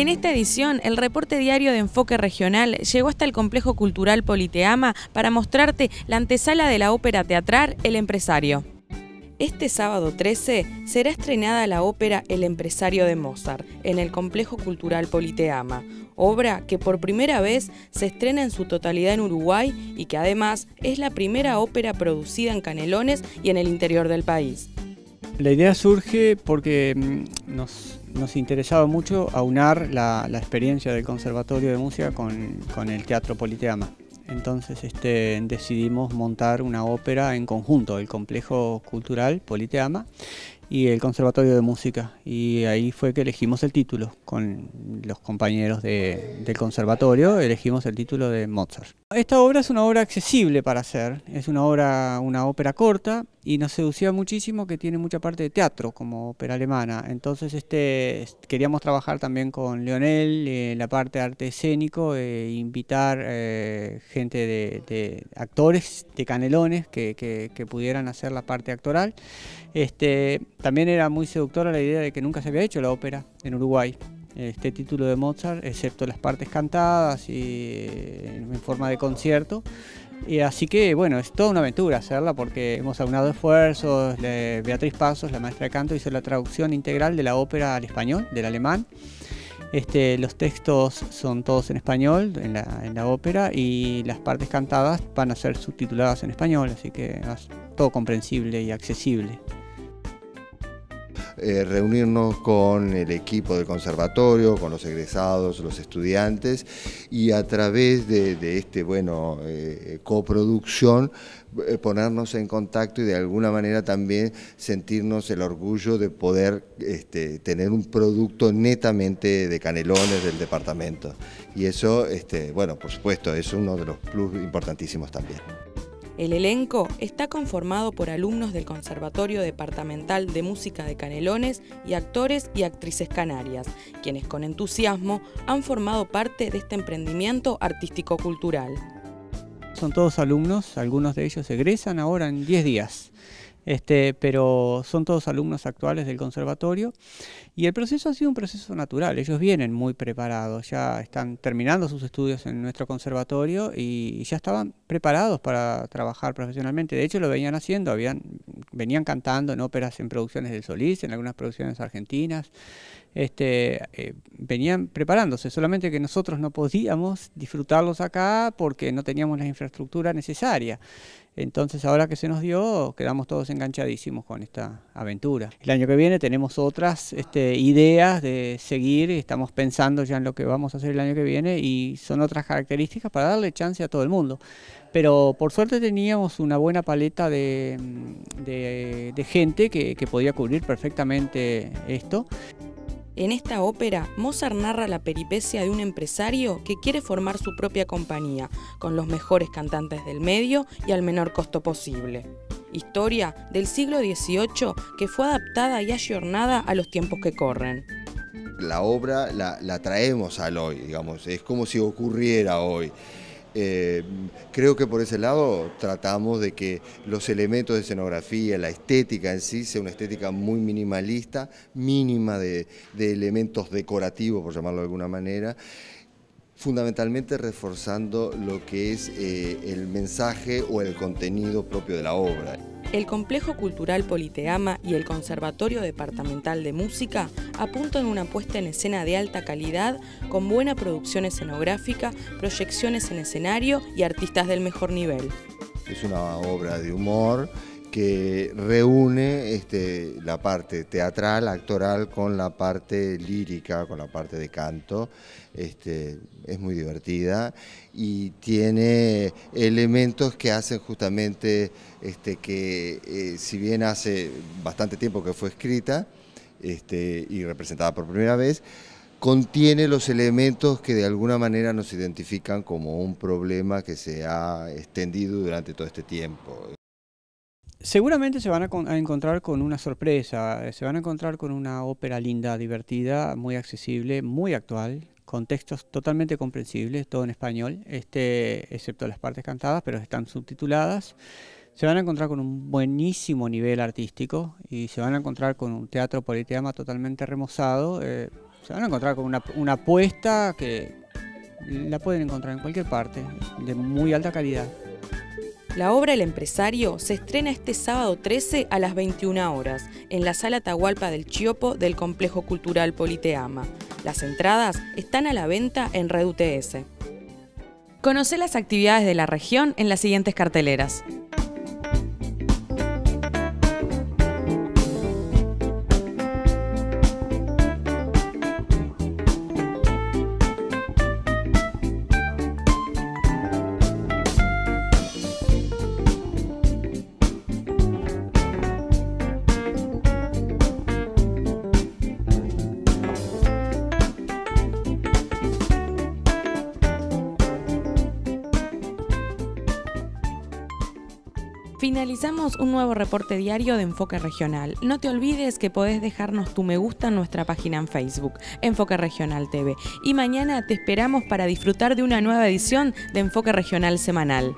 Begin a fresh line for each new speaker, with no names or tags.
En esta edición, el reporte diario de Enfoque Regional llegó hasta el Complejo Cultural Politeama para mostrarte la antesala de la ópera teatral El Empresario. Este sábado 13 será estrenada la ópera El Empresario de Mozart en el Complejo Cultural Politeama, obra que por primera vez se estrena en su totalidad en Uruguay y que además es la primera ópera producida en Canelones y en el interior del país.
La idea surge porque mm, nos, interesaba mucho aunar la, experiencia del Conservatorio de Música con, el Teatro Politeama. Entonces este, decidimos montar una ópera en conjunto, el Complejo Cultural Politeama y el Conservatorio de Música. Y ahí fue que elegimos el título, con los compañeros del conservatorio, elegimos el título de Mozart. Esta obra es una obra accesible para hacer, es una obra, una ópera corta y nos seducía muchísimo que tiene mucha parte de teatro como ópera alemana. Entonces este, queríamos trabajar también con Leonel, eh, la parte de arte escénico, e invitar eh, gente de, actores, de canelones que, que, pudieran hacer la parte actoral. Este, también era muy seductora la idea de que nunca se había hecho la ópera en Uruguay este título de Mozart, excepto las partes cantadas y en forma de concierto. Y así que bueno, es toda una aventura hacerla porque hemos aunado esfuerzos. Beatriz Pasos, la maestra de canto, hizo la traducción integral de la ópera al español, del alemán. Este, los textos son todos en español en la, en la, ópera y las partes cantadas van a ser subtituladas en español, así que es todo comprensible y accesible.
Eh, reunirnos con el equipo del conservatorio, con los egresados, los estudiantes y a través de, este, bueno, eh, coproducción eh, ponernos en contacto y de alguna manera también sentirnos el orgullo de poder este, tener un producto netamente de canelones del departamento. Y eso, este, bueno, por supuesto, es uno de los plus importantísimos también.
El elenco está conformado por alumnos del Conservatorio Departamental de Música de Canelones y actores y actrices canarias, quienes con entusiasmo han formado parte de este emprendimiento artístico-cultural.
Son todos alumnos, algunos de ellos egresan ahora en 10 días. Este, pero son todos alumnos actuales del conservatorio. Y el proceso ha sido un proceso natural, ellos vienen muy preparados, ya están terminando sus estudios en nuestro conservatorio y ya estaban preparados para trabajar profesionalmente, de hecho lo venían haciendo, habían, venían cantando en óperas en producciones del Solís, en algunas producciones argentinas, este, eh, venían preparándose, solamente que nosotros no podíamos disfrutarlos acá porque no teníamos la infraestructura necesaria. Entonces ahora que se nos dio, quedamos todos enganchadísimos con esta aventura. El año que viene tenemos otras este, ideas de seguir, estamos pensando ya en lo que vamos a hacer el año que viene y son otras características para darle chance a todo el mundo. Pero por suerte teníamos una buena paleta de, gente que podía cubrir perfectamente esto.
En esta ópera, Mozart narra la peripecia de un empresario que quiere formar su propia compañía, con los mejores cantantes del medio y al menor costo posible. Historia del siglo XVIII que fue adaptada y ayornada a los tiempos que corren.
La obra la, la traemos al hoy, digamos, es como si ocurriera hoy. Eh, creo que por ese lado tratamos de que los elementos de escenografía, la estética en sí, sea una estética muy minimalista, mínima de, elementos decorativos, por llamarlo de alguna manera, fundamentalmente reforzando lo que es eh, el mensaje o el contenido propio de la obra.
El Complejo Cultural Politeama y el Conservatorio Departamental de Música apuntan una puesta en escena de alta calidad con buena producción escenográfica, proyecciones en escenario y artistas del mejor nivel.
Es una obra de humor que reúne este, la parte teatral, actoral, con la parte lírica, con la parte de canto. Este, es muy divertida y tiene elementos que hacen justamente este, que, eh, si bien hace bastante tiempo que fue escrita este, y representada por primera vez, contiene los elementos que de alguna manera nos identifican como un problema que se ha extendido durante todo este tiempo.
Seguramente se van a, encontrar con una sorpresa, eh, se van a encontrar con una ópera linda, divertida, muy accesible, muy actual, con textos totalmente comprensibles, todo en español, este, excepto las partes cantadas, pero están subtituladas. Se van a encontrar con un buenísimo nivel artístico y se van a encontrar con un teatro politeama totalmente remozado, eh, se van a encontrar con una, una apuesta que la pueden encontrar en cualquier parte, de muy alta calidad.
La obra El empresario se estrena este sábado 13 a las 21 horas en la sala Tahualpa del Chiopo del Complejo Cultural Politeama. Las entradas están a la venta en Red UTS. Conoce las actividades de la región en las siguientes carteleras. Finalizamos un nuevo reporte diario de Enfoque Regional. No te olvides que podés dejarnos tu me gusta en nuestra página en Facebook, Enfoque Regional TV. Y mañana te esperamos para disfrutar de una nueva edición de Enfoque Regional Semanal.